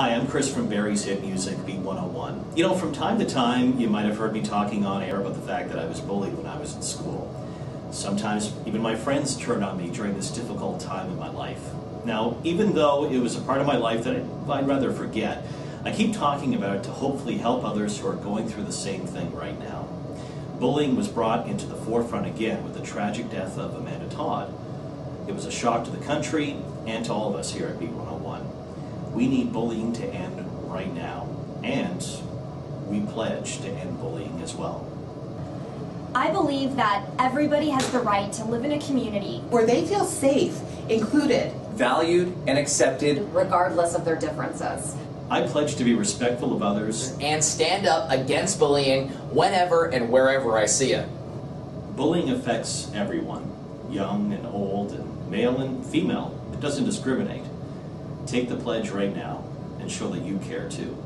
Hi, I'm Chris from Barrie's Hit Music B101. You know, from time to time, you might have heard me talking on air about the fact that I was bullied when I was in school. Sometimes even my friends turned on me during this difficult time in my life. Now, even though it was a part of my life that I'd rather forget, I keep talking about it to hopefully help others who are going through the same thing right now. Bullying was brought into the forefront again with the tragic death of Amanda Todd. It was a shock to the country and to all of us here at B101. We need bullying to end right now, and we pledge to end bullying as well. I believe that everybody has the right to live in a community where they feel safe, included, valued, and accepted, regardless of their differences. I pledge to be respectful of others and stand up against bullying whenever and wherever I see it. Bullying affects everyone, young and old, and male and female. It doesn't discriminate. Take the pledge right now and show that you care too.